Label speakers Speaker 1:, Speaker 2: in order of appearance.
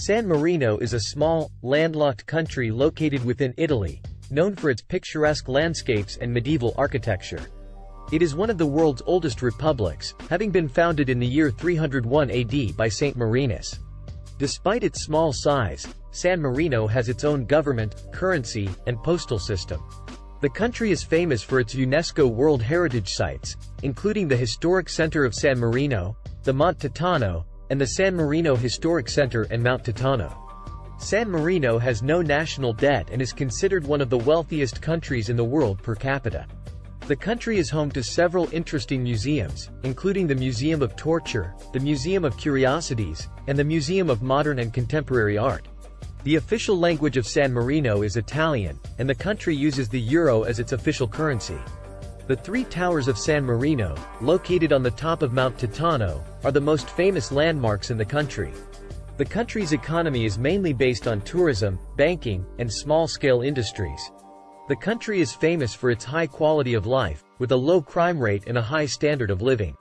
Speaker 1: San Marino is a small, landlocked country located within Italy, known for its picturesque landscapes and medieval architecture. It is one of the world's oldest republics, having been founded in the year 301 AD by Saint Marinus. Despite its small size, San Marino has its own government, currency, and postal system. The country is famous for its UNESCO World Heritage Sites, including the Historic Center of San Marino, the Mont Titano, and the San Marino Historic Center and Mount Titano. San Marino has no national debt and is considered one of the wealthiest countries in the world per capita. The country is home to several interesting museums, including the Museum of Torture, the Museum of Curiosities, and the Museum of Modern and Contemporary Art. The official language of San Marino is Italian, and the country uses the euro as its official currency. The three towers of San Marino, located on the top of Mount Titano, are the most famous landmarks in the country. The country's economy is mainly based on tourism, banking, and small-scale industries. The country is famous for its high quality of life, with a low crime rate and a high standard of living.